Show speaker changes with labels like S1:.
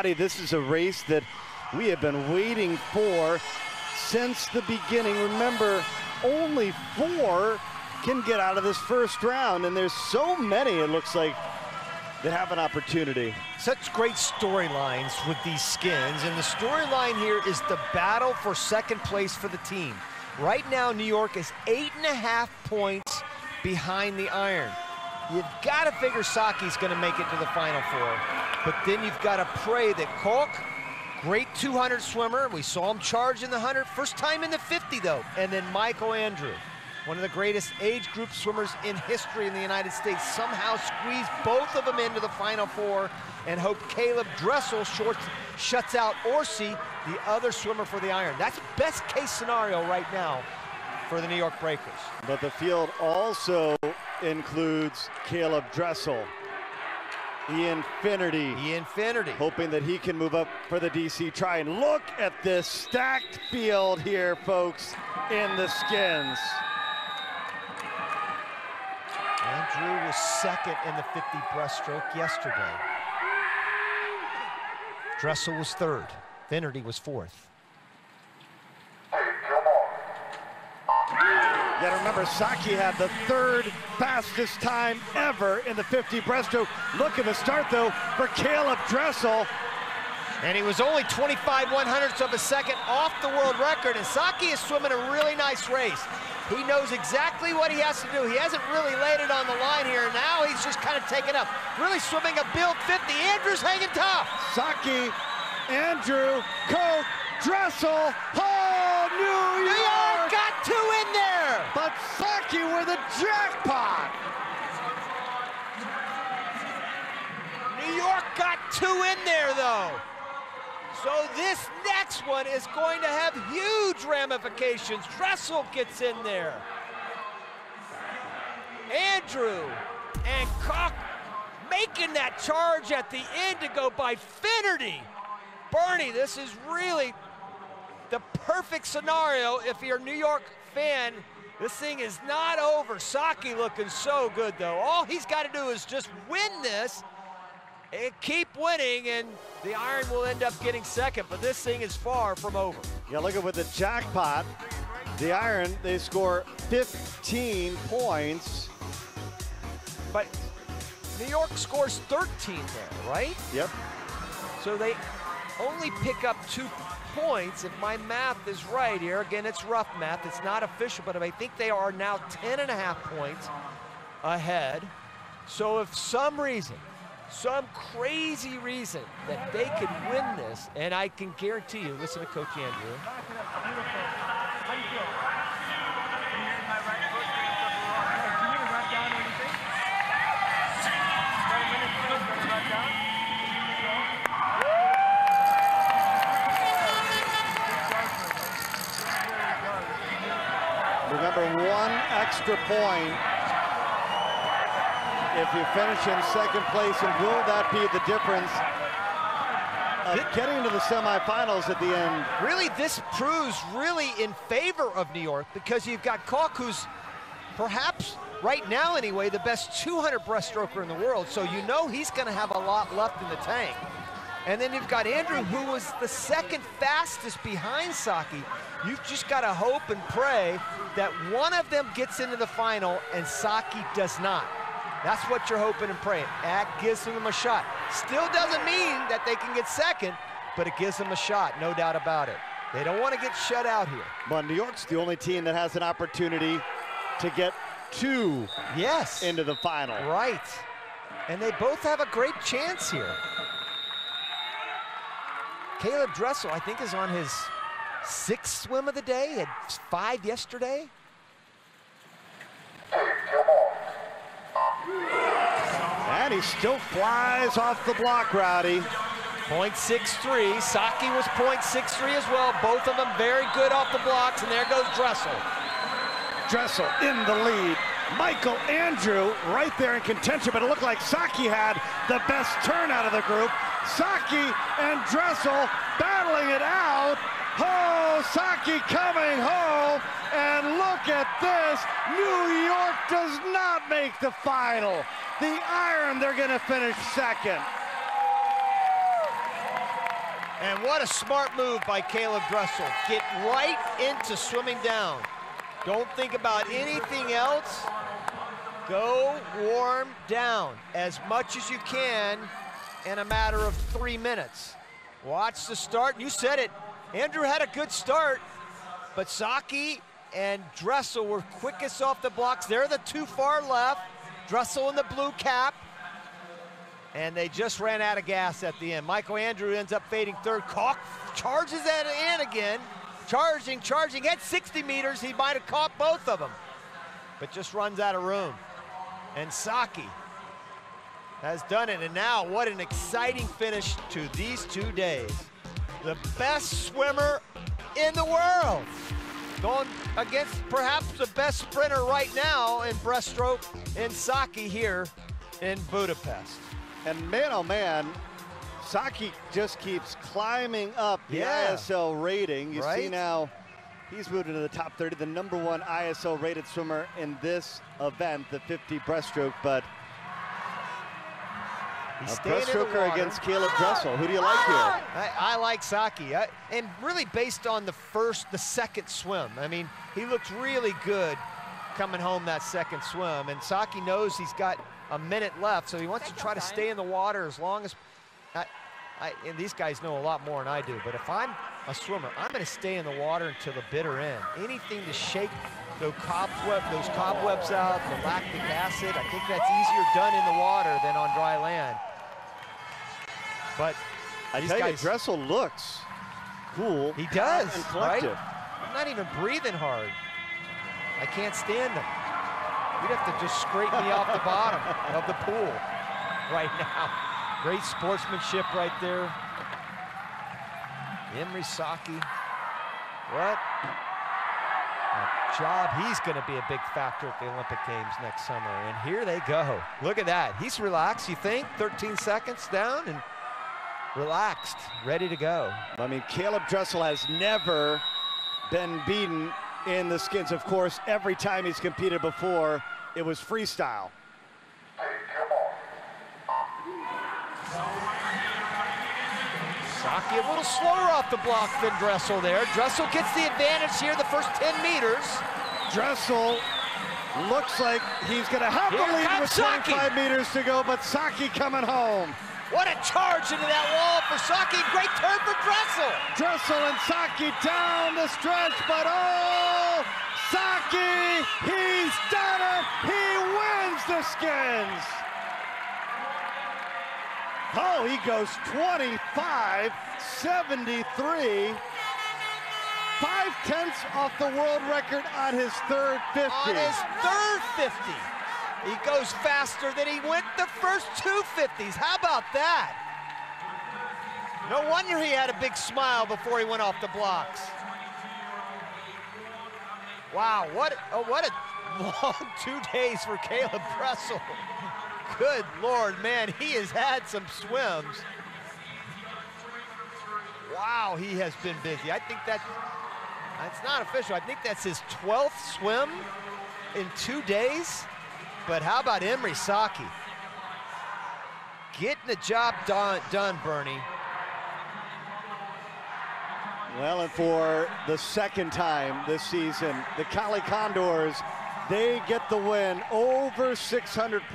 S1: This is a race that we have been waiting for since the beginning. Remember, only four can get out of this first round, and there's so many, it looks like, that have an opportunity.
S2: Such great storylines with these skins, and the storyline here is the battle for second place for the team. Right now, New York is eight and a half points behind the Iron. You've got to figure Sakci's going to make it to the Final Four. But then you've got to pray that Koch, great 200 swimmer, we saw him charge in the 100, first time in the 50 though, and then Michael Andrew, one of the greatest age group swimmers in history in the United States, somehow squeeze both of them into the Final Four and hope Caeleb Dressel shorts, shuts out Orsi, the other swimmer for the Iron. That's best case scenario right now for the New York Breakers.
S1: But the field also includes Caeleb Dressel, Ian Finnerty.
S2: The infinity.
S1: Hoping that he can move up for the DC try. And look at this stacked field here, folks, in the skins.
S2: Andrew was second in the 50 breaststroke yesterday. Dressel was third. Finnerty was fourth.
S1: You gotta remember, Sakci had the third fastest time ever in the 50 breaststroke. Look at the start, though, for Caeleb Dressel.
S2: And he was only 25 one hundredths of a second off the world record, and Sakci is swimming a really nice race. He knows exactly what he has to do. He hasn't really laid it on the line here, now he's just kind of taken up. Really swimming a build 50. Andrew's hanging tough.
S1: Sakci, Andrew, Koch, Dressel, oh, New York! New
S2: York got two in there!
S1: But Sakci with a jackpot!
S2: New York got two in there, though. So this next one is going to have huge ramifications. Dressel gets in there. Andrew and Koch making that charge at the end to go by Finnerty. Bernie, this is really the perfect scenario if you're a New York fan. This thing is not over. Sakci looking so good, though. All he's got to do is just win this and keep winning, and the Iron will end up getting second, but this thing is far from over.
S1: Yeah, look at with the jackpot. The Iron, they score 15 points.
S2: But New York scores 13 there, right?
S1: Yep.
S2: So they only pick up two points, if my math is right here. Again, it's rough math. It's not official, but I think they are now 10 and a half points ahead. So if some reason, some crazy reason that they could win this, and I can guarantee you, listen to Coach Andrew.
S1: Remember, one extra point if you finish in second place, and will that be the difference of getting to the semifinals at the end?
S2: Really, this proves really in favor of New York because you've got Koch, who's perhaps right now anyway, the best 200 breaststroker in the world, so you know he's gonna have a lot left in the tank. And then you've got Andrew, who was the second fastest behind Sakci. You've just got to hope and pray that one of them gets into the final and Sakci does not. That's what you're hoping and praying. That gives them a shot. Still doesn't mean that they can get second, but it gives them a shot, no doubt about it. They don't want to get shut out here.
S1: Well, New York's the only team that has an opportunity to get two
S2: yes.
S1: into the final.
S2: Right. And they both have a great chance here. Caeleb Dressel, I think, is on his sixth swim of the day, He had five yesterday.
S1: And he still flies off the block, Rowdy.
S2: .63, Sakci was .63 as well. Both of them very good off the blocks, and there goes Dressel.
S1: Dressel in the lead. Michael Andrew right there in contention, but it looked like Sakci had the best turn out of the group. Sakci and Dressel battling it out. Oh, Sakci coming home. And look at this. New York does not make the final. The Iron, they're going to finish second.
S2: And what a smart move by Caeleb Dressel. Get right into swimming down. Don't think about anything else. Go warm down as much as you can in a matter of three minutes. Watch the start. You said it. Andrew had a good start, but Sakci and Dressel were quickest off the blocks. They're the two far left. Dressel in the blue cap. And they just ran out of gas at the end. Michael Andrew ends up fading third. Kalk charges at in again. Charging, charging. At 60 meters, he might have caught both of them. But just runs out of room. And Sakci has done it. And now, what an exciting finish to these two days. The best swimmer in the world. Going against perhaps the best sprinter right now in breaststroke in Sakci here in Budapest.
S1: And man, oh man, Sakci just keeps climbing up the
S2: Yeah.
S1: ISO rating. You see now, he's moved into the top 30, the number one ISO rated swimmer in this event, the 50 breaststroke. But
S2: He's
S1: a
S2: staying in the
S1: breaststroker
S2: water.
S1: against Caeleb Dressel. Who do you like here?
S2: I, I like Sakci, I, and really based on the first, the second swim. I mean, he looked really good coming home that second swim, and Sakci knows he's got a minute left, so he wants to try to stay in the water as long as. I, I, and these guys know a lot more than I do, but if I'm a swimmer, I'm going to stay in the water until the bitter end. Anything to shake those cobweb, those cobwebs out, the lactic acid, I think that's easier done in the water than on dry land. But
S1: I tell you, Dressel looks cool.
S2: He does, right? I'm not even breathing hard. I can't stand him. You'd have to just scrape me off the bottom of the pool right now. Great sportsmanship right there. Emre Sakci. What job. He's going to be a big factor at the Olympic Games next summer. And here they go. Look at that. He's relaxed, you think? 13 seconds down and relaxed, ready to go.
S1: I mean, Caeleb Dressel has never been beaten in the skins. Of course, every time he's competed before, it was freestyle.
S2: Sakci a little slower off the block than Dressel there. Dressel gets the advantage here the first 10 meters.
S1: Dressel looks like he's going to have
S2: Here
S1: the lead with
S2: Sakci.
S1: 25 meters to go, but Sakci coming home.
S2: What a charge into that wall for Sakci. Great turn for Dressel.
S1: Dressel and Sakci down the stretch, but oh, Sakci, he's done it. He wins the skins. Oh, he goes 25 73. Five tenths off the world record on his third 50.
S2: On his third 50. He goes faster than he went the first two 50s. How about that? No wonder he had a big smile before he went off the blocks. Wow, what, oh, what a long two days for Caeleb Dressel. Good Lord, man, he has had some swims. Wow, he has been busy. I think that, that's not official. I think that's his 12th swim in two days. But how about Emre Sakci? Getting the job done, done Bernie.
S1: Well, and for the second time this season, the Cali Condors, they get the win over 600 points.